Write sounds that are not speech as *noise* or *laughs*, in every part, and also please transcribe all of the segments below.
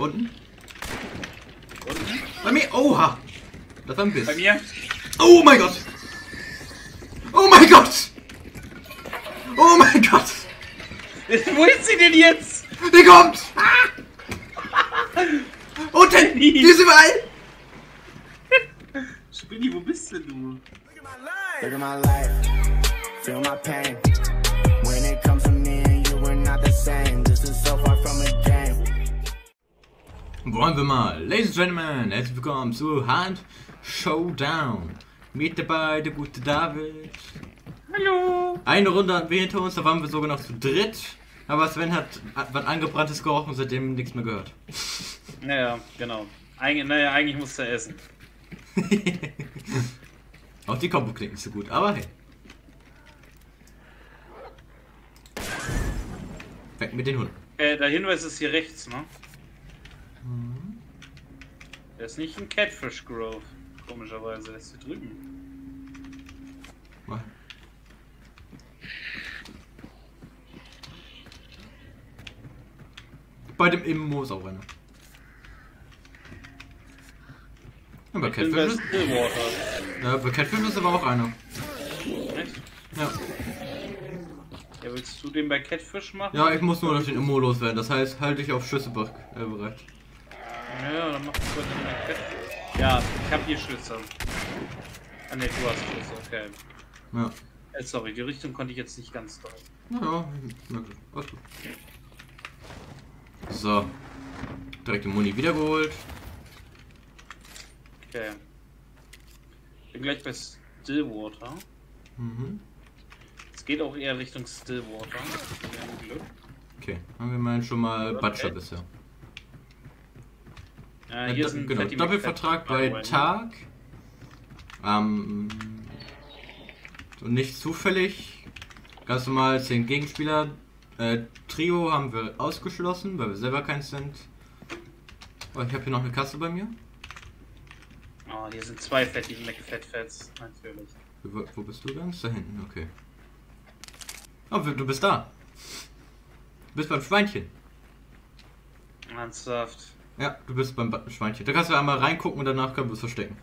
Unten? Unten? Bei mir. Oha! Das war ein Biss. Bei mir? Oh mein Gott! Oh mein Gott! Oh mein Gott! Wo ist sie denn jetzt? Die kommt! Ah! Unten! Die ist überall! Spinny, wo bist denn du? Look at my life, feel my pain. When it comes to me and you, we're not the same. This is so far from a game. Wollen wir mal, Ladies and Gentlemen, herzlich willkommen zu Hand Showdown. Mit dabei der gute David. Hallo. Eine Runde hatten wir hinter uns, da waren wir sogar noch zu dritt. Aber Sven hat was angebranntes gerochen und seitdem nichts mehr gehört. *laughs* Naja, genau. Eig naja, eigentlich musste er essen. *laughs* Auch die Kombo klingt nicht so gut, aber hey. Weg mit den Hunden. Äh, der Hinweis ist hier rechts, ne? Der ist nicht in Catfish Grove. Komischerweise, der ist hier drüben. Mal. Bei dem Immo ist auch einer. Ja, bei Catfish, ist, ja, bei Catfish ist aber auch einer. Echt? Ja. Ja, willst du den bei Catfish machen? ja, ich muss nur durch den Immo loswerden. Das heißt, halte ich auf Schüsse be- bereit. Ja, dann mach ich den bei Catfish. Ja, ich hab hier Schlüssel. Ah ne, du hast Schlüssel, okay. Ja. Äh, sorry, die Richtung konnte ich jetzt nicht ganz doll. Ja. Alles gut. So. Direkt den Muni wiedergeholt. Okay. Bin gleich bei Stillwater. Mhm. Es geht auch eher Richtung Stillwater. Okay, haben wir mal schon mal Okay. Butcher bisher. Äh, hier sind genau, Fatty Doppelvertrag bei? Tag. Ähm, und nicht zufällig. Ganz normal 10 Gegenspieler. Äh, Trio haben wir ausgeschlossen, weil wir selber keins sind. Oh, ich habe hier noch eine Kasse bei mir. Oh, hier sind zwei Fatty McFat-Fats, natürlich. Wo, wo bist du ganz? Da hinten, okay. Oh, du bist da. Du bist beim Schweinchen. Ernsthaft. Ja, du bist beim Schweinchen. Da kannst du einmal reingucken und danach können wir es verstecken.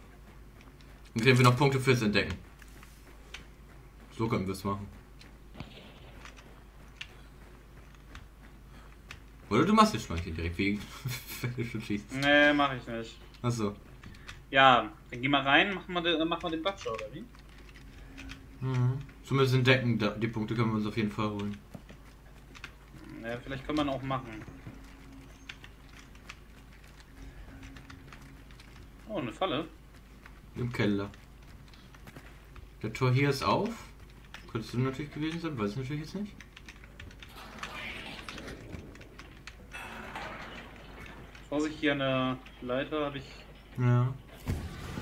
Dann kriegen wir noch Punkte fürs Entdecken. So können wir es machen. Oder du machst das Schweinchen direkt, wie wenn *laughs* du schon schießt. Nee, mach ich nicht. Achso. Ja, dann geh mal rein, mach mal den, mach mal den Butcher, oder wie? Mhm. Zumindest entdecken, die Punkte können wir uns auf jeden Fall holen. Ja, vielleicht kann man auch machen. Oh, eine Falle. Im Keller. Der Tor hier ist auf. Könntest du natürlich gewesen sein, weiß ich natürlich jetzt nicht. Vorsicht, hier an der Leiter habe ich Ja.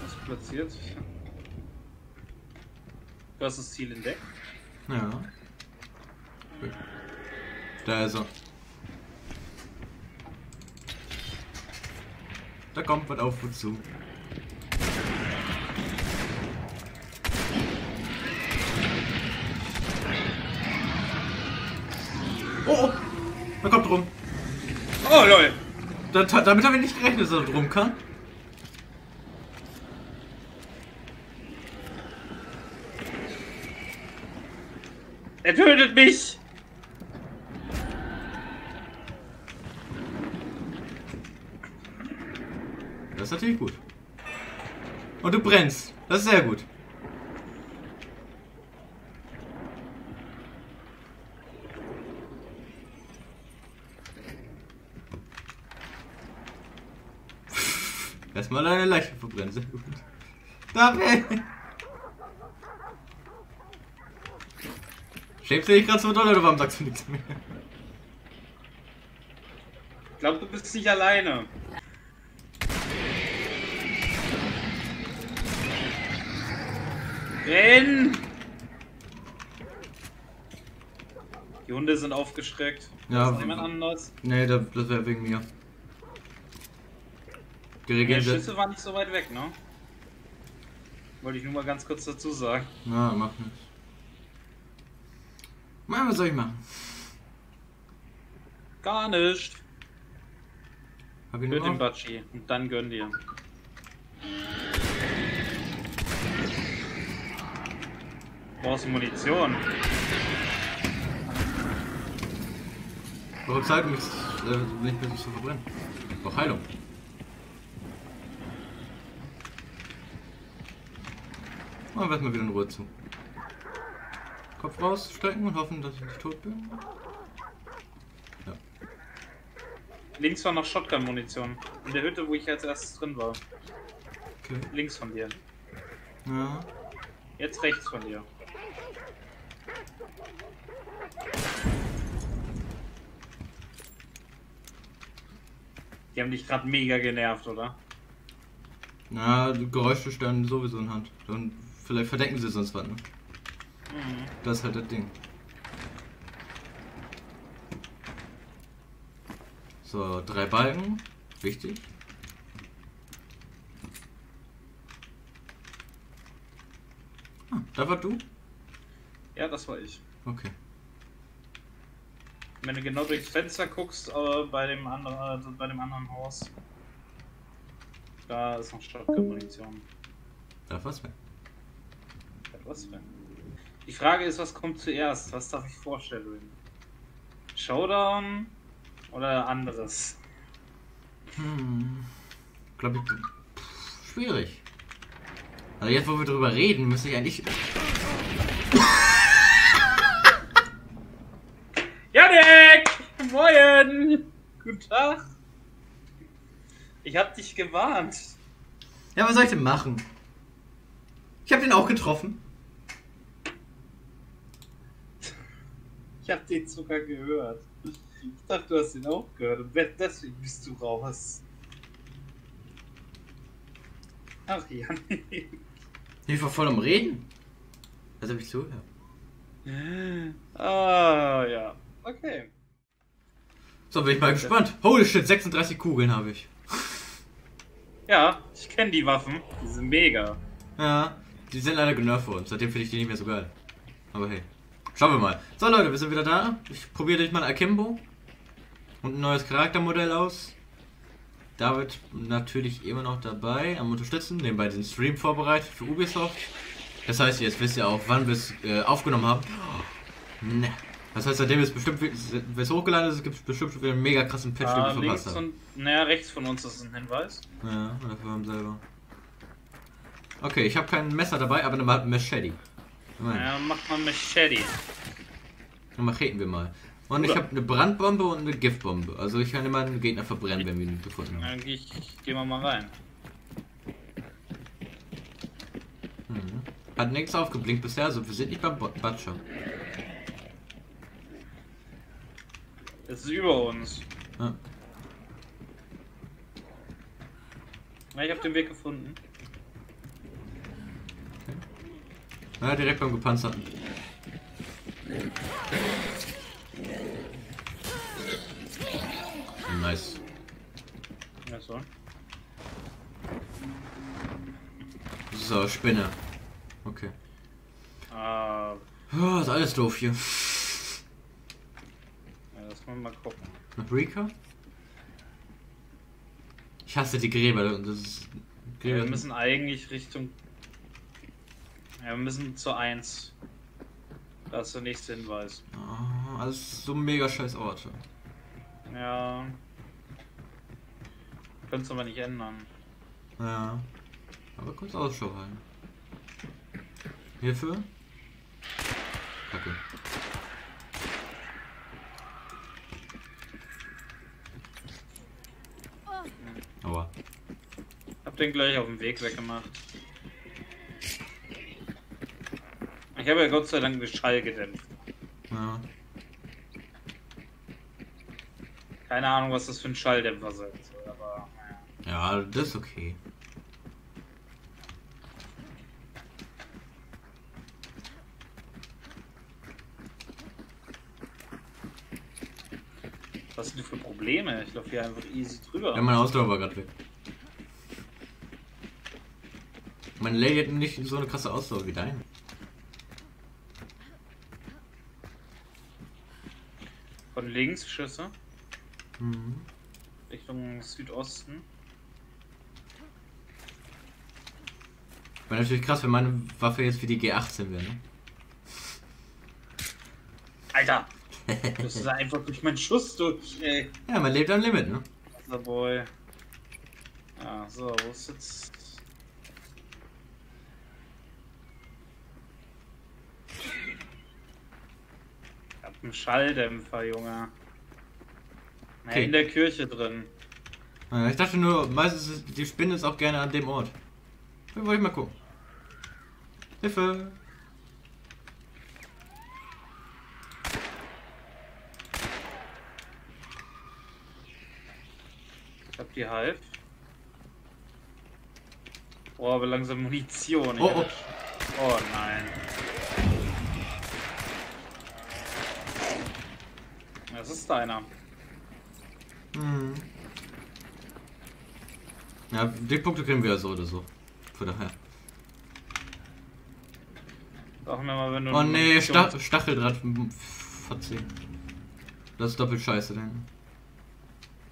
was platziert. Du hast das Ziel entdeckt. Ja. Da ist er. Da kommt was auf uns zu. Oh, oh, da kommt drum. Oh, lol. Da, damit habe ich nicht gerechnet, dass er drum kann. Er tötet mich! Natürlich gut. Und du brennst. Das ist sehr gut. *laughs* Erstmal deine Leiche verbrennen. Sehr gut. David! Schämst du dich gerade so doll oder warum sagst du nichts mehr? Ich glaube, du bist nicht alleine. Renn! Die Hunde sind aufgeschreckt. Ja, Ist jemand anders? Nee, das, das wäre wegen mir. Die Die Regeln Schüsse waren nicht so weit weg, ne? Wollte ich nur mal ganz kurz dazu sagen. Na, mach nichts. Mann, was soll ich machen? Gar nicht. Hab ich Für den? Batschi. Und dann gönn dir. Brauchst du Munition? Brauche Zeit, mich äh, nicht mehr zu verbrennen. Brauch Heilung. Machen wir erstmal wieder in Ruhe zu. Kopf raus, strecken und hoffen, dass ich nicht tot bin. Links war noch Shotgun-Munition. In der Hütte, wo ich als erstes drin war. Okay. Links von dir. Ja. Jetzt rechts von dir. Die haben dich gerade mega genervt, oder? Na, Geräusche standen sowieso in Hand. Und vielleicht verdecken sie sonst was, ne? Mhm. Das ist halt das Ding. So, drei Balken. Wichtig. Ah, da war du? Ja, das war ich. Okay. Wenn du genau durchs Fenster guckst, äh, bei dem anderen, also bei dem anderen Haus, da ist noch Shotgun-Munition. Da war's weg. Was für? Die Frage ist, was kommt zuerst? Was darf ich vorstellen? Showdown oder anderes? Hm. Glaube ich. Pff, schwierig. Also jetzt, wo wir drüber reden, müsste ich eigentlich. Janik! Moin! Guten Tag! Ich hab dich gewarnt. Ja, was soll ich denn machen? Ich habe den auch getroffen. Ich hab den sogar gehört. Ich dachte, du hast ihn auch gehört und deswegen bist du raus. Ach, Janik. *laughs* Ich war voll am Reden. Also hab ich zugehört. Ah, ja. Okay. So, bin ich mal gespannt. Holy shit, 36 Kugeln habe ich. Ja, ich kenne die Waffen. Die sind mega. Ja, die sind leider genervt worden. Seitdem finde ich die nicht mehr so geil. Aber hey. Schauen wir mal. So Leute, wir sind wieder da. Ich probiere durch mal Akimbo. Und ein neues Charaktermodell aus. David natürlich immer noch dabei am Unterstützen. Nebenbei den Stream vorbereitet für Ubisoft. Das heißt, jetzt wisst ihr auch, wann wir es äh, aufgenommen haben. Ne. Das heißt, seitdem es bestimmt wenn es hochgeladen ist, gibt es bestimmt wieder einen mega krassen Patch, den Ah, wir links verpasst haben. naja, rechts von uns ist ein Hinweis. Ja, dafür haben selber. Okay, ich habe kein Messer dabei, aber eine Machete. Ja, macht mal Machete. Dann macheten wir mal. Und ich Oder- habe eine Brandbombe und eine Giftbombe. Also ich kann immer einen Gegner verbrennen, wenn wir ihn gefunden haben. Dann geh ich, gehen wir mal rein. Mhm. Hat nichts aufgeblinkt bisher, also wir sind nicht beim Butcher. Es ist über uns. Ja. Ja, ich habe den Weg gefunden. Ja, direkt beim gepanzerten. Nice. Ja, so. So, Spinne. Okay. Ah, Oh, ist alles doof hier. Mal gucken. Nach Rika? Ich hasse die Gräber. Das ist. Gräber wir müssen eigentlich Richtung. Ja, wir müssen zur 1. Da ist der nächste Hinweis. Oh, alles so mega scheiß Orte. Ja. Könnt's aber nicht ändern. Ja. Aber kurz Ausschau halten. Hierfür? Kacke. Hab den gleich auf dem Weg weggemacht. Ich habe ja Gott sei Dank den Schall gedämpft. Ja. Keine Ahnung, was das für ein Schalldämpfer sein soll, aber naja. Ja, das ist okay. Was sind die für Probleme? Ich laufe hier einfach easy drüber. Ja, meine Ausdauer war gerade weg. Meine Lady hat nicht so eine krasse Ausdauer wie deine. Von links Schüsse. Mhm. Richtung Südosten. Wäre natürlich krass, wenn meine Waffe jetzt wie die G18 wäre, ne? Alter! Das ist einfach durch meinen Schuss durch, ey. Ja, man lebt am Limit, ne? Wasser Boy. Ah, so, wo ist jetzt. Einen Schalldämpfer, Junge. Na, Okay. in der Kirche drin. Ja, Ich dachte nur, meistens ist die Spinne ist auch gerne an dem Ort. Wollte ich mal gucken. Hilfe! Ich hab die Half. Oh, aber langsam Munition. Oh, oh. oh nein. Das ist deiner. Hm. Ja, die Punkte kriegen wir ja so oder so. Von daher. Sag mir mal, wenn du. Oh nee, Munition- Sta Stacheldraht verziehen. Das ist doppelt scheiße denn.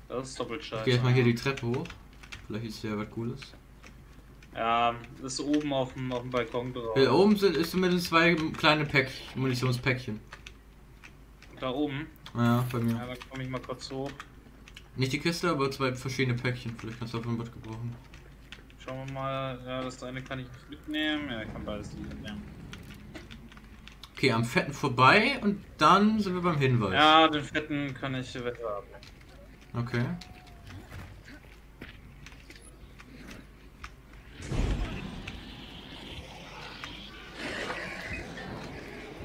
Das ist doppelt Ich scheiße. geh erstmal hier die Treppe hoch. Vielleicht ist ja was cooles. Ja, das ist oben auf dem, auf dem Balkon drauf. Hier oben sind ist zumindest zwei kleine Päck Munitionspäckchen. Da oben. Ja, bei Ja, mir. da komme ich mal kurz hoch. Nicht die Kiste, aber zwei verschiedene Päckchen. Vielleicht kannst du davon was gebrauchen. Schauen wir mal. Ja, das eine kann ich nicht mitnehmen. Ja, ich kann beides nicht mitnehmen. Okay, am Fetten vorbei und dann sind wir beim Hinweis. Ja, den fetten kann ich weghaben. Okay.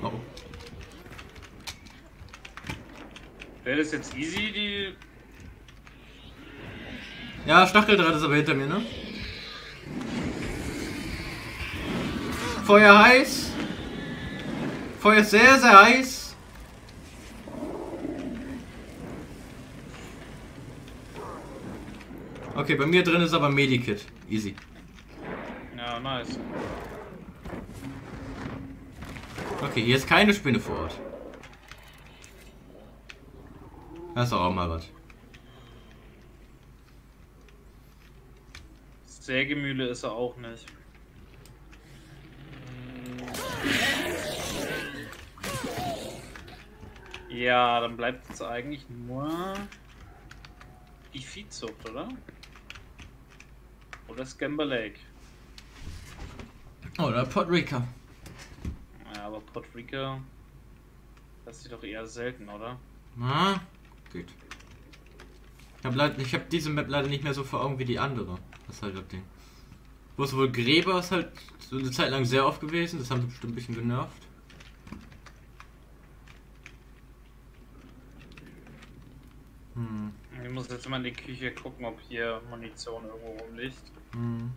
Oh, oh. Wäre das jetzt easy, die. Ja, Stacheldraht ist aber hinter mir, ne? Feuer heiß. Feuer ist sehr, sehr heiß. Okay, bei mir drin ist aber Medikit. Easy. Ja, nice. Okay, hier ist keine Spinne vor Ort. Das ist doch auch mal was. Sägemühle ist er auch nicht. Ja, dann bleibt jetzt eigentlich nur die Viehzucht, oder? Oder Scamber Lake. Oder Puerto Rica. Ja, aber Puerto Rica, das ist doch eher selten, oder? Na, geht. Ich habe hab diese Map leider nicht mehr so vor Augen wie die andere. Das ist halt das Ding. Wo es wohl Gräber ist halt so eine Zeit lang sehr oft gewesen. Das haben sie bestimmt ein bisschen genervt. Hm. Ich muss jetzt mal in die Küche gucken, ob hier Munition irgendwo rumliegt. Hm.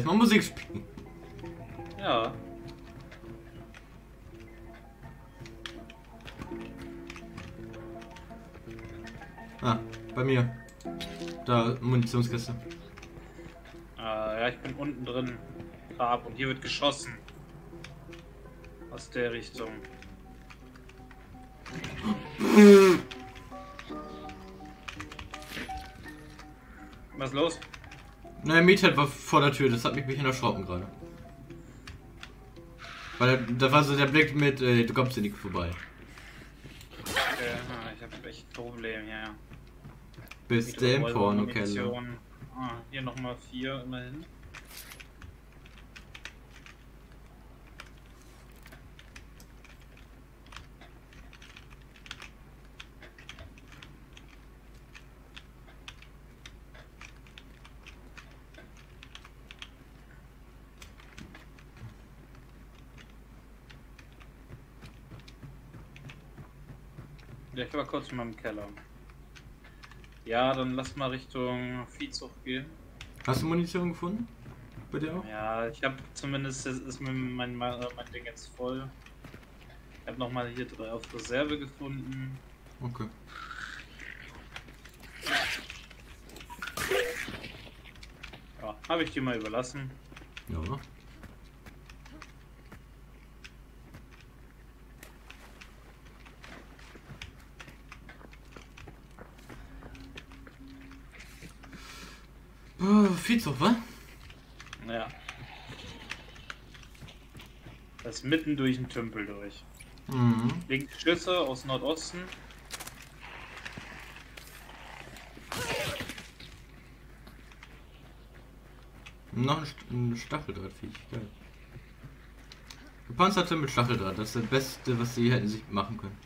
Erstmal Musik spielen. Ja, Ah, bei mir. Da, Munitionskiste. äh, ja, ich bin unten drin. Grab und hier wird geschossen. Aus der Richtung. Was los? Ne, Meathead war vor der Tür, das hat mich ein bisschen erschrocken gerade. Weil da war so der Blick mit, äh, du kommst hier nicht vorbei. Okay, ah, ich habe echt ein Problem, ja, ja. Bis Revolver, Porno-Keller. Ah, hier nochmal vier immerhin. Ja, ich war kurz in meinem Keller. Ja, dann lass mal Richtung Viehzucht gehen. Hast du Munition gefunden? Bei dir auch? Ja, ich habe zumindest, ist mir mein, mein, mein Ding jetzt voll. Ich habe nochmal hier drei auf Reserve gefunden. Okay. Ja, habe ich dir mal überlassen. Ja. Wa? Ja. Das ist mitten durch den Tümpel durch. Mhm. Links Schüsse aus Nordosten. Noch ein, St ein Stacheldrahtviech, geil. Gepanzerte mit Stacheldraht, das ist das Beste, was sie hätten sich machen können.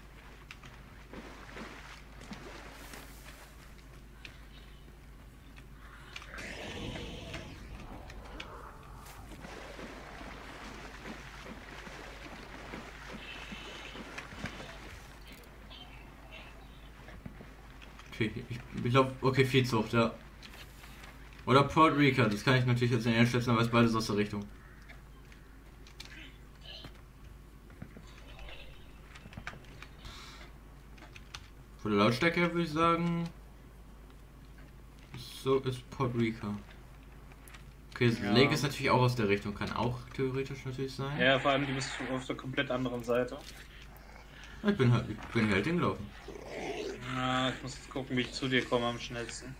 Okay, ich, ich glaube, okay, Viehzucht, ja. Oder Port Rica, das kann ich natürlich jetzt nicht einschätzen, aber es ist beides aus der Richtung. Von der Lautstärke her würde ich sagen. So ist Port Rica. Okay, das Ja. Lake ist natürlich auch aus der Richtung, kann auch theoretisch natürlich sein. Ja, vor allem die bist auf der komplett anderen Seite. Ich bin halt, ich bin halt hingelaufen. Na, ich muss jetzt gucken, wie ich zu dir komme am schnellsten.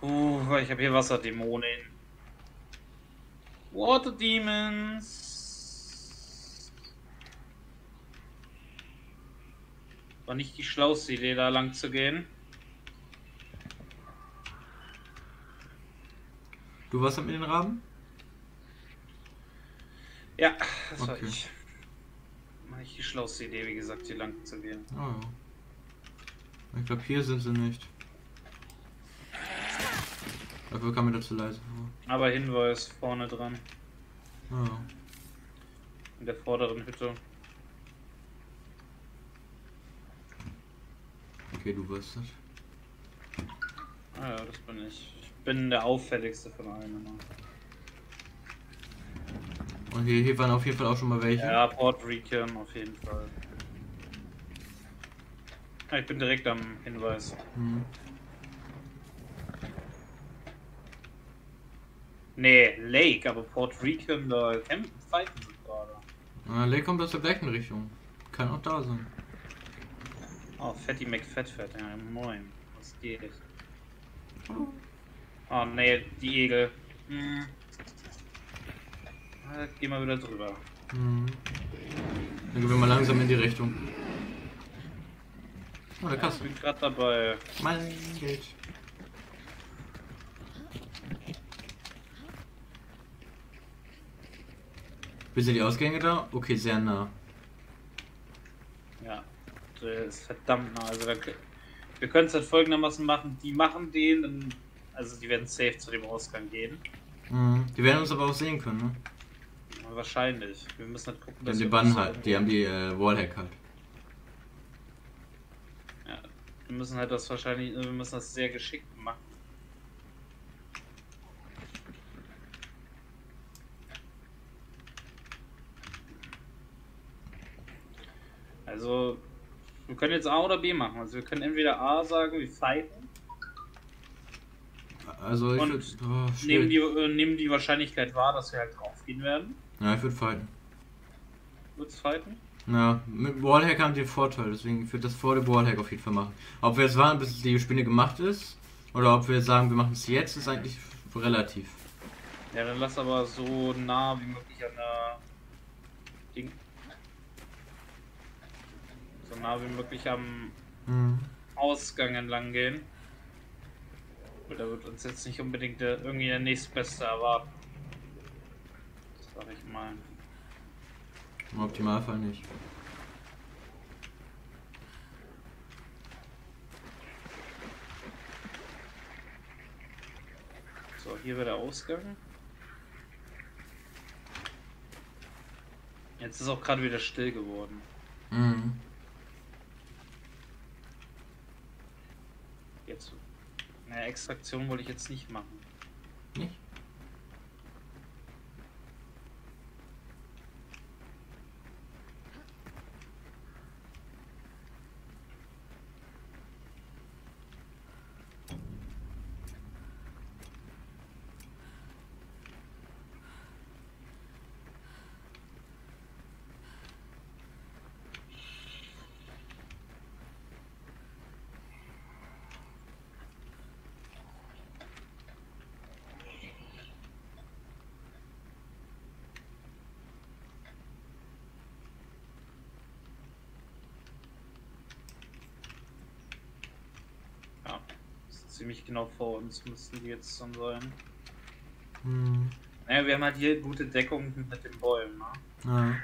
Uh, ich habe hier Wasserdämonen. Water Demons. War nicht die schlauste Idee, da lang zu gehen. Du warst mit den Raben? Ja, das war Okay. ich. War nicht die schlauste Idee, wie gesagt, hier lang zu gehen. Oh ja. Ich glaube, hier sind sie nicht. Dafür kam mir dazu leise vor. Aber Hinweis vorne dran, Oh. in der vorderen Hütte. Okay, du wirst das. Ah ja, das bin ich. Ich bin der auffälligste von allen. immer. Und hier, hier waren auf jeden Fall auch schon mal welche. Ja, Port Rican auf jeden Fall. Ja, ich bin direkt am Hinweis. Hm. Nee, Lake, aber Port Rican, da kämpfen, fighten sie gerade. Ah, Lake kommt aus der gleichen Richtung. Kann auch da sein. Oh, Fatty McFatfat, ja, moin. Was geht? Oh nee, die Egel. Hm. Ah, Geh mal wieder drüber. Hm. Dann gehen wir mal langsam in die Richtung. Oh, der Ich Kasten. bin gerade dabei. Mein Geld. Wie sind die Ausgänge da? Okay, sehr nah. Ja, das ist verdammt nah. Also, wir können es halt folgendermaßen machen: die machen den, dann, also die werden safe zu dem Ausgang gehen. Mhm. Die werden uns aber auch sehen können, ne? Aber wahrscheinlich. Wir müssen halt gucken, Die haben die so halt, die haben die äh, Wallhack halt. Ja, wir müssen halt das wahrscheinlich, wir müssen das sehr geschickt machen. Also, wir können jetzt A oder B machen. Also wir können entweder A sagen, wir fighten, Also ich würde. Oh, nehmen die, äh, nehmen die Wahrscheinlichkeit wahr, dass wir halt draufgehen werden. Ja, ich würde fighten. Wird's fighten? Ja, mit Wallhack haben die den Vorteil, deswegen ich würde das vor dem Wallhack auf jeden Fall machen. Ob wir es warten, bis die Spinne gemacht ist, oder ob wir sagen, wir machen es jetzt, ist eigentlich relativ. Ja, dann lass aber so nah wie möglich an der Ding. So nah wie möglich am Mhm. Ausgang entlang gehen. Und da wird uns jetzt nicht unbedingt der, irgendwie der nächstbeste erwarten. Das sag ich mal. Im Optimalfall nicht. So, hier wäre der Ausgang. Jetzt ist auch gerade wieder still geworden. Mhm. Jetzt. Naja, Extraktion wollte ich jetzt nicht machen. Nicht? Ziemlich genau vor uns müssten die jetzt dann sein. Hm. Naja, wir haben halt hier gute Deckung mit den Bäumen, ne? Ja.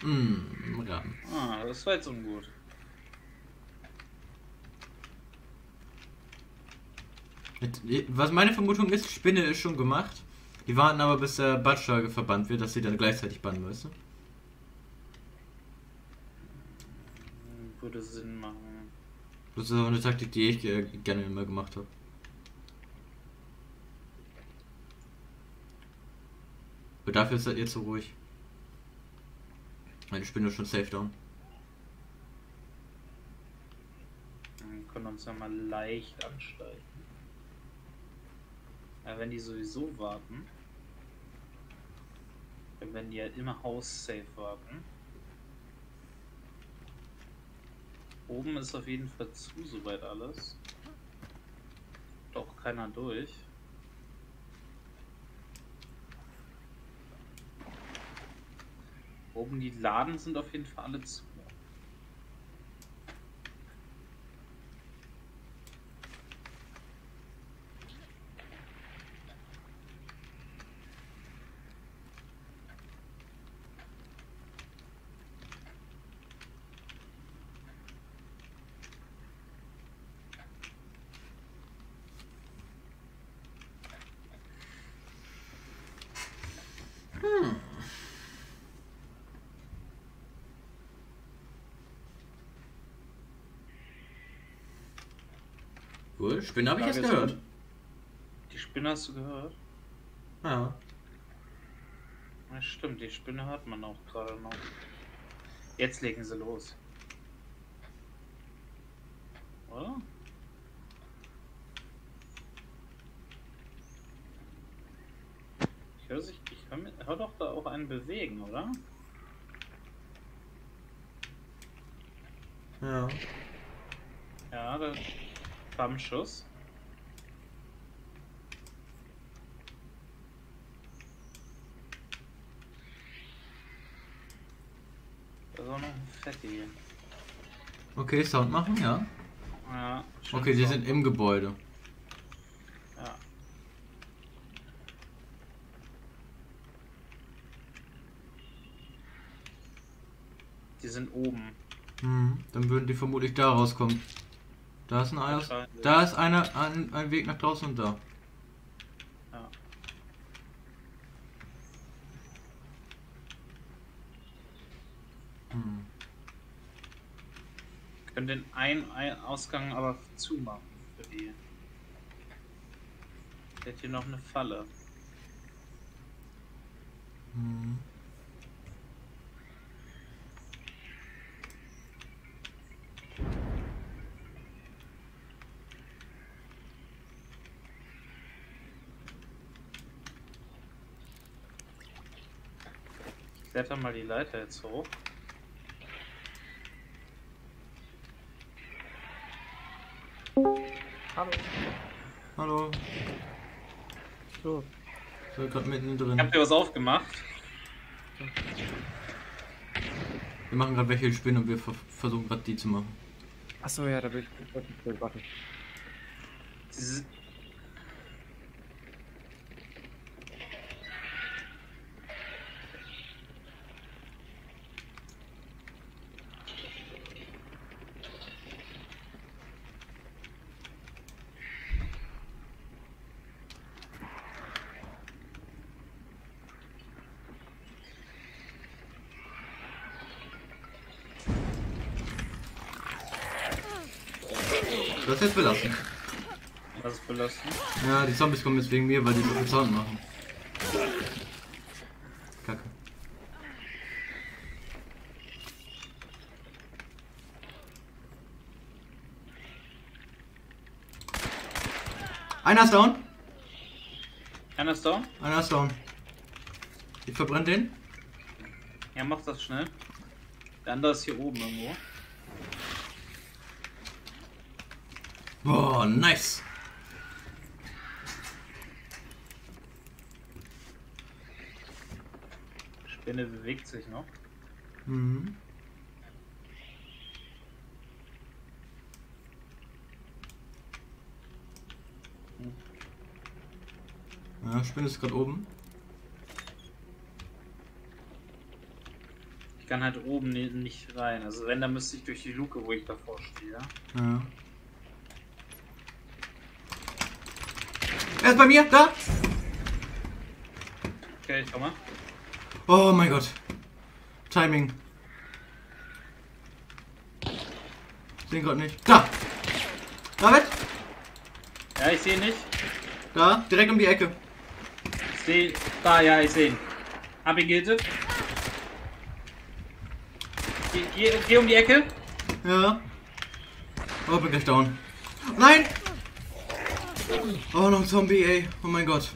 Hm, ja. Ah, das war jetzt ungut. Was meine Vermutung ist, Spinne ist schon gemacht. Die warten aber, bis der Butcher verbannt wird, dass sie dann gleichzeitig bannen, weißt du? Hm, Würde Sinn machen. Das ist auch eine Taktik, die ich gerne immer gemacht habe. Aber dafür ist das jetzt so ruhig. Meine Spinne ist schon safe down. Wir können uns ja mal leicht ansteigen. Ja, wenn die sowieso warten, dann werden die ja immer Haus-safe warten. Oben ist auf jeden Fall zu, soweit alles. Doch keiner durch. Oben die Laden sind auf jeden Fall alle zu. Spinne habe ich jetzt gehört. Die Spinne hast du gehört? Ja. Ja, stimmt, die Spinne hört man auch gerade noch. Jetzt legen sie los. Oder? Ich höre sich, ich hör, hör doch da auch einen bewegen, oder? Ja. Ja, da kam ein Schuss. Da ist auch noch ein Fetti. Okay, Sound machen, ja. Ja, Okay, die sauber. sind im Gebäude. Ja. Die sind oben. Mhm. Dann würden die vermutlich da rauskommen. Da ist ein. Wahrscheinlich. Da ist einer ein, ein Weg nach draußen und da. Ja. Hm. Können den einen ein Ausgang aber zumachen für die. Der hat hier noch eine Falle. Hm. Ich kletter mal die Leiter jetzt hoch. Hallo. Hallo. So, Ich war gerade mitten Ich drin. hab dir was aufgemacht. Wir machen gerade welche Spinnen und wir ver versuchen gerade die zu machen. achso, ja, da bin ich. Warte. Jetzt belassen. Was ist belastend? Ja, die Zombies kommen jetzt wegen mir, weil die so viel Sound machen. Kacke. Einer ist down. Einer ist da? Einer ist down. Ich verbrenne den. Ja, mach das schnell. Der andere ist hier oben irgendwo. Boah, nice. Spinne bewegt sich noch. Mhm. Ja, Spinne ist gerade oben. Ich kann halt oben nicht rein. Also wenn, dann müsste ich durch die Luke, wo ich davor stehe. Ja. Er ist bei mir, da! Okay, ich komme. Oh mein Gott. Timing. Sehen gerade nicht. Da! David! Ja, ich sehe ihn nicht. Da, direkt um die Ecke. Ich sehe. Da, ja, ich sehe ihn. Hab ihn gehittet. Geh, geh, geh um die Ecke. Ja. Oh, bin gleich down. Nein! Oh, noch ein Zombie, ey. Oh mein Gott.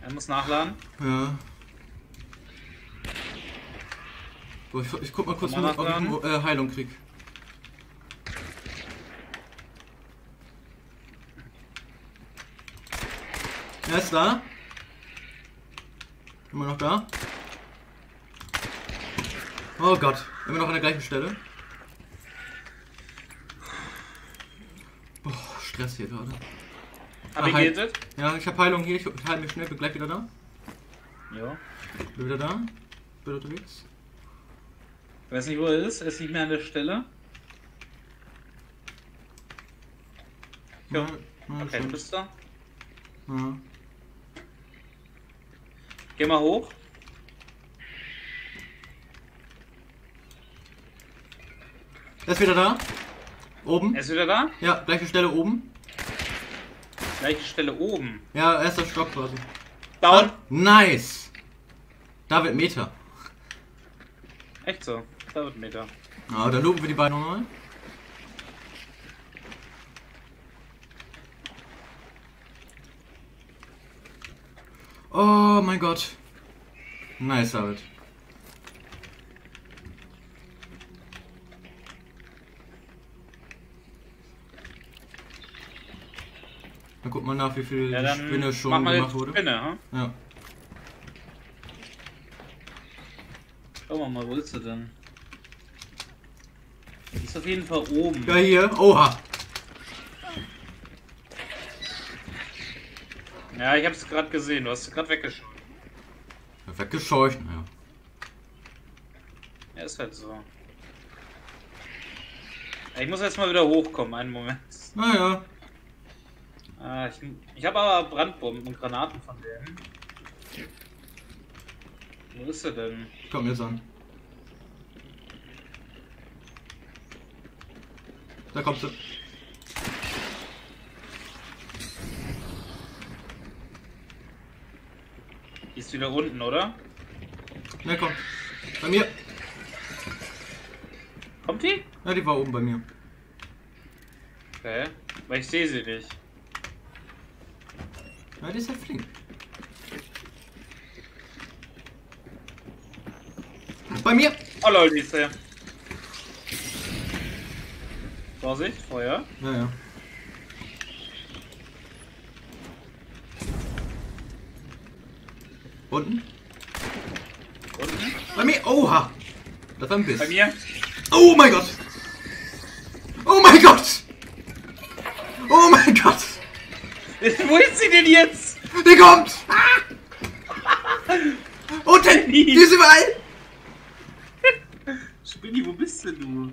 Er muss nachladen. Ja. So, ich, ich guck mal kurz, man ob ich äh, Heilung krieg. Er ist da. Immer noch da. Oh Gott, immer noch an der gleichen Stelle. Boah, Stress hier gerade. Hab Ah, gehittet. Ja, ich habe Heilung hier, ich heile mich schnell, bin gleich wieder da. Jo. Bin wieder da. Bin unterwegs. Ich weiß nicht, wo er ist. Er ist nicht mehr an der Stelle. Jo. Ja, Okay, du bist da. Ja. Geh mal hoch. Er ist wieder da. Oben. Er ist wieder da. Ja, gleiche Stelle oben. Gleiche Stelle oben. Ja, erster Stock quasi. Down. Nice. David Meter. Echt so. Da wird Meter. Ah, dann loben wir die beiden nochmal. Oh mein Gott. Nice, David. Guck mal nach, wie viel Ja, Spinne schon gemacht wurde. Spinne, hm? Ja. Schauen wir mal, wo ist sie denn? Die ist auf jeden Fall oben. Ja, hier. Oha. Ja, ich hab's gerade gesehen. Du hast sie gerade weggeschaut. Weggescheucht. Ja. Ja, ist halt so. Ich muss jetzt mal wieder hochkommen, einen Moment. Naja. Ah, ich ich habe aber Brandbomben und Granaten von denen. Wo ist sie denn? Kommt jetzt an. Da kommt sie. Die ist wieder unten, oder? Ne, kommt. Bei mir. Kommt die? Ja, die war oben bei mir. Okay. Weil ich sehe sie nicht. Ja, die ist halt flink. Bei mir. Oh lol, die ist der. Vorsicht, Feuer. Ja, ja. Unten? Unten. Bei mir. Oha. Das war ein Biss. Bei mir. Oh mein Gott. Oh mein Gott. Oh mein Gott. Wo ist sie denn jetzt? Die kommt! *laughs* Ah! Unten! Die ist überall! Spinni, wo bist denn du?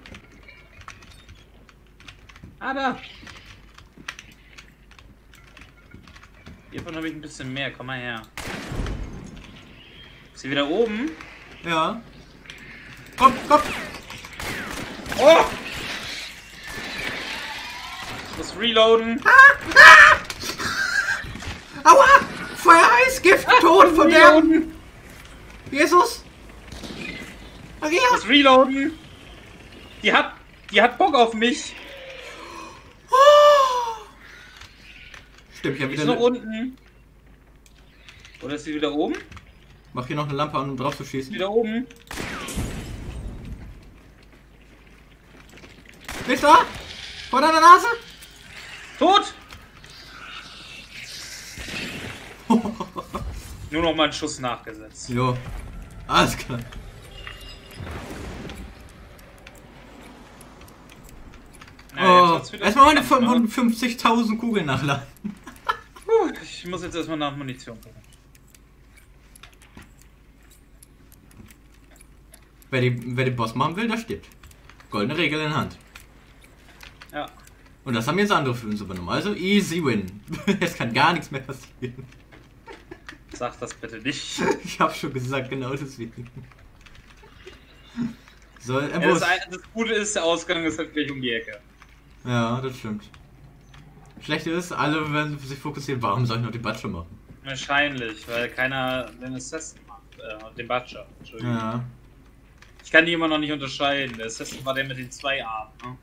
Ah, da. Hiervon habe ich ein bisschen mehr. Komm mal her. Ist sie wieder oben? Ja. Komm, komm! Oh! Ich muss reloaden. Aua! Feuer, Eis, Gift, *laughs* Tod, Verderben! Jesus! Maria! muss reloaden. Die hat, die hat Bock auf mich. Oh! Stimmt, ich hab Die ist wieder noch unten. Oder ist sie wieder oben? Mach hier noch eine Lampe an, um drauf zu schießen. Wieder oben. Bist du da? Vor deiner Nase? Tot! Nur noch mal einen Schuss nachgesetzt. jo. Alles klar. Ja, Oh, erstmal meine spannend, ne? 55.000 Kugeln nachladen. *laughs* Puh, Ich muss jetzt erstmal nach Munition gucken. Wer, die, wer den Boss machen will, der stirbt. Goldene Regel in Hand. Ja. Und das haben jetzt andere für uns übernommen. Also easy win. *laughs* Jetzt kann gar nichts mehr passieren. Sag das bitte nicht. *laughs* Ich habe schon gesagt, genau deswegen. So, Ja, Embos. das, das Gute ist, der Ausgang ist halt gleich um die Ecke. Ja, das stimmt. Schlechte ist, alle werden sich fokussieren, warum soll ich noch die Batsche machen? Wahrscheinlich, weil keiner den Assassin macht. Äh, den Butcher. Entschuldigung. Ja. Ich kann die immer noch nicht unterscheiden. Der Assassin war der mit den zwei Armen. Ne?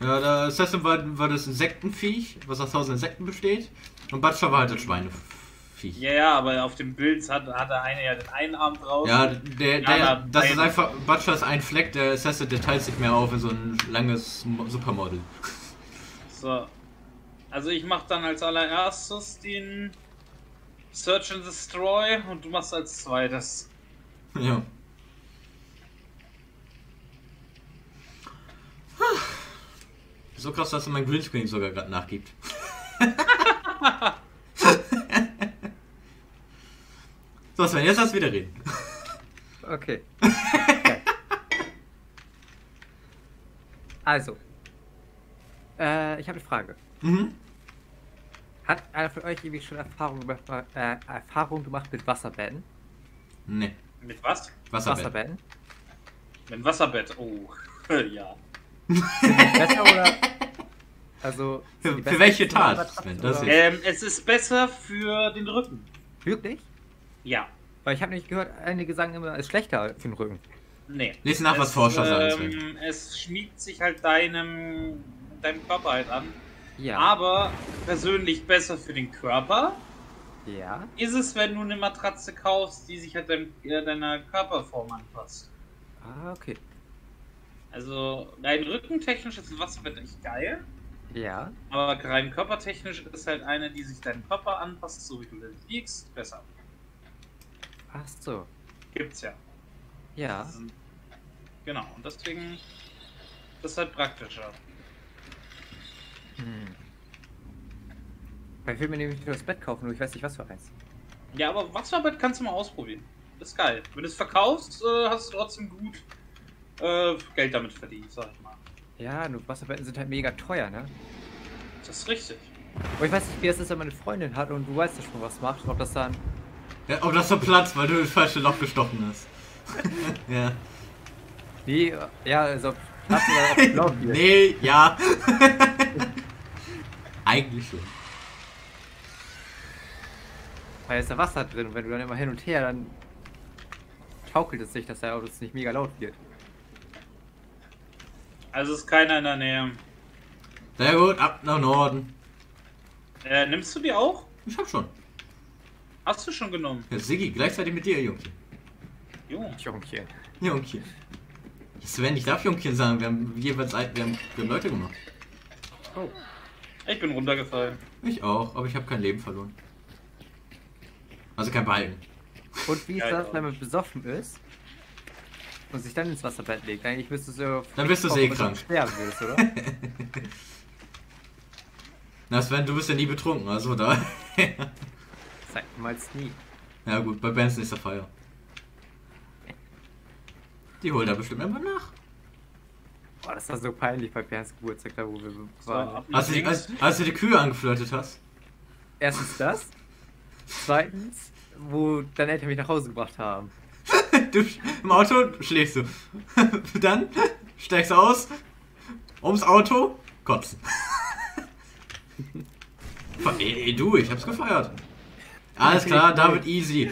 Ja. Ja, der Assassin war, war das Insektenviech, was aus tausend Insekten besteht. Und Batsche war halt das Schweineviech. Ja, ja, aber auf dem Bild hat, hat der eine ja den einen Arm draußen. Ja, der, der, das ist einfach, Butcher ist ein Fleck, der Assassin, der teilt sich mehr auf in so ein langes Mo- Supermodel. So. Also ich mach dann als allererstes den Search and Destroy und du machst als zweites. Ja. So krass, dass mein Greenscreen sogar gerade nachgibt. *laughs* *laughs* so, Sven, jetzt lass wieder reden. Okay. okay. *laughs* Also. Äh, ich habe eine Frage. Mhm. Hat einer von euch irgendwie schon Erfahrung, gemacht- äh, Erfahrung gemacht mit Wasserbäden? Ne, Mit was? Wasserbett. Wasserbäden? Mit dem Wasserbett. Oh, *laughs* ja. *laughs* Besser oder? Also. Für- für welche Tat? Das Ähm, es ist besser für den Rücken. Wirklich? Ja. Weil ich habe nämlich gehört, einige sagen immer, es ist schlechter für den Rücken. Nee. Lies nach, was Forscher sagen, ähm, Es schmiegt sich halt deinem, deinem Körper halt an. Ja. Aber persönlich besser für den Körper Ja. ist es, wenn du eine Matratze kaufst, die sich halt deinem, äh, deiner Körperform anpasst. Ah, okay. Also rein rückentechnisch ist ein Wasserbett echt geil, Ja. aber rein körpertechnisch ist halt eine, die sich deinem Körper anpasst, so wie du da liegst, besser. Ach so. Gibt's ja. Ja. Sind- Genau, und deswegen das ist halt praktischer. Hm. Ich will mir nämlich nur das Bett kaufen, nur ich weiß nicht, was für eins. Ja, aber Wasserbett kannst du mal ausprobieren. Das ist geil. Wenn du es verkaufst, äh, hast du trotzdem gut äh, Geld damit verdient, sag ich mal. Ja, nur Wasserbetten sind halt mega teuer, ne? Das ist richtig. Aber ich weiß nicht, wie es ist, wenn man eine Freundin hat und du weißt ja schon, was macht, ob das dann. Ja, oh, das so Platz, weil du das falsche Loch gestochen hast. *laughs* ja. Nee, ja, also. Platz oder ob Lauf *laughs* wird. Nee, ja. Eigentlich schon. Weil ist da Wasser drin und wenn du dann immer hin und her, dann schaukelt es sich, dass der Auto nicht mega laut wird. Also ist keiner in der Nähe. Sehr gut, ab nach Norden. Äh, nimmst du die auch? Ich hab schon. Hast du schon genommen? Ja, Siggi, gleichzeitig mit dir, Jungchen. Jo. Jungchen. Jungchen. Sven, ich darf Jungchen sagen, wir haben jeweils wir haben, wir haben Leute gemacht. Oh. Ich bin runtergefallen. Ich auch, aber ich habe kein Leben verloren. Also kein Balken. Und wie *laughs* ist Ja, das, ich wenn man besoffen ist und sich dann ins Wasserbett legt? Eigentlich müsstest du. Dann bist du seekrank. sterben würdest, oder? *laughs* Na Sven, du bist ja nie betrunken, also da. *laughs* Mal nie. ja gut, bei Benson ist der Feier. Die holt er bestimmt immer nach. Boah, das war so peinlich bei Berns Geburtstag, da wo wir So, waren. Als du, als, als du die Kühe angeflirtet hast. Erstens das. Zweitens, wo deine Eltern mich nach Hause gebracht haben. *laughs* Du, Im Auto schläfst du. *laughs* Dann steigst du aus, ums Auto, kotzen. *laughs* Ey, du, ich hab's gefeiert. Alles klar, David, easy.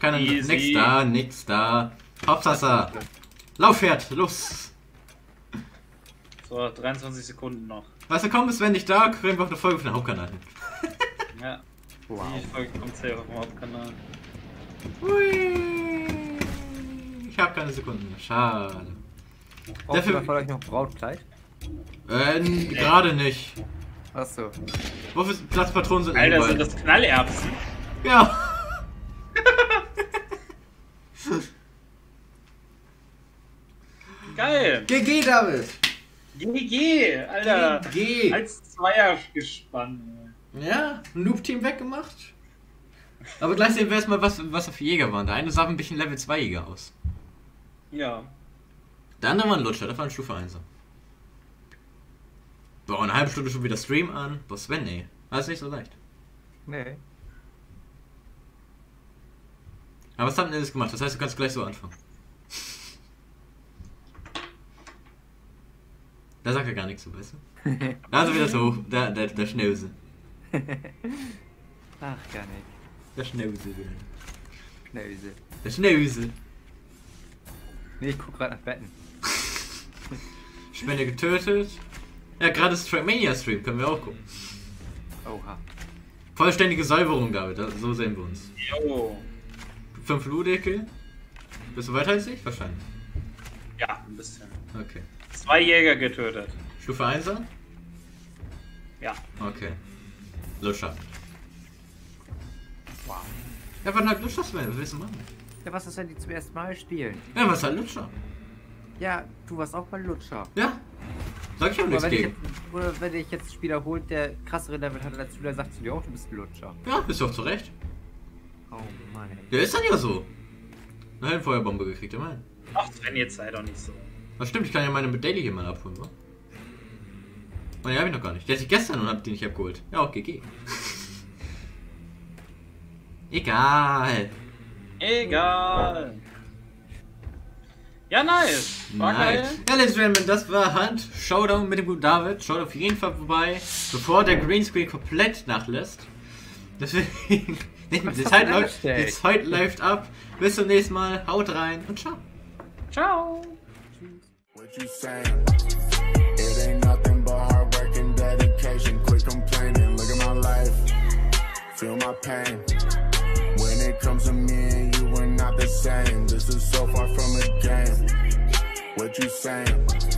Keine, Easy. nix da, nix da. Hauptsache, Laufpferd, los. So, 23 Sekunden noch. Weißt du, komm, ist wenn nicht da, kriegen wir auch eine Folge für den Hauptkanal hin. *laughs* Ja, Wow. die Folge kommt safe auf dem Hauptkanal. Hui. Ich hab keine Sekunden mehr, schade. Braucht Dafür- von euch noch Brautkleid? Äh, gerade nicht. Achso. Wofür Platzpatronen sind Alter, sind das Knallerbsen? Ja. *laughs* Geil! GG, David. GG, Alter! GG. Als Zweier gespannt. Ja, ein Noob-Team weggemacht. Aber gleich sehen wir erstmal, was, was er für Jäger waren. Der eine sah ein bisschen Level 2 Jäger aus. Ja. Der andere war ein Lutscher, das war ein Stufe 1. Boah, eine halbe Stunde schon wieder Stream an. Boah, Sven, ey. Das ist nicht so leicht. Nee. Aber was hat denn das gemacht? Das heißt, du kannst gleich so anfangen. Da sagt er gar nichts so, weißt du? *laughs* Da ist er wieder so hoch. Der, der, der Schnöse. Ach, gar nicht. Der wieder. Knöse. Der Schnöse. Nee, ich guck grad nach Betten. Spende getötet. Ja, gerade ist Trackmania Stream, können wir auch gucken. Oha. Vollständige Säuberung, David, so sehen wir uns. Jo. Fünf Ludecke. Bist du weiter als ich? Wahrscheinlich. Ja, ein bisschen. Okay. Zwei Jäger getötet. Stufe 1er? Ja. Okay. Lutscher. Wow. Ja, wann halt Lutscher, Sven? Was willst du machen? Ja, was ist, wenn die zum ersten Mal spielen? Ja, was halt Lutscher? Ja, du warst auch mal Lutscher. Ja. Sag ich auch nichts wenn, ich gegen. jetzt, oder wenn dich jetzt Spieler holt, der krassere Level hat als du, der sagt zu dir auch, du bist ein Lutscher. Ja, bist du auch zurecht. Oh Mann. ey. Der ist dann ja so. Eine Heldenfeuerbombe gekriegt, immerhin. Ach, Sven, jetzt sei doch nicht so. Das stimmt, ich kann ja meine Medaille hier mal abholen, wa? Oh, die hab ich noch gar nicht. Der hatte ich gestern und hab die nicht abgeholt. Ja, auch GG. *laughs* Egal. Egal. Ja, nice. War Nice. geil. Ja, Ladies and Gentlemen, das war Hand Showdown mit dem guten David. Schaut auf jeden Fall vorbei, bevor der Greenscreen komplett nachlässt. Deswegen, *laughs* die Was Zeit, läuft, die? Zeit läuft ab. Bis zum nächsten Mal. Haut rein und ciao. Ciao. What you saying? It ain't nothing but hard work and dedication. Quit complaining. Look at my life. Feel my pain. When it comes to me same. This is so far from a game. What you saying?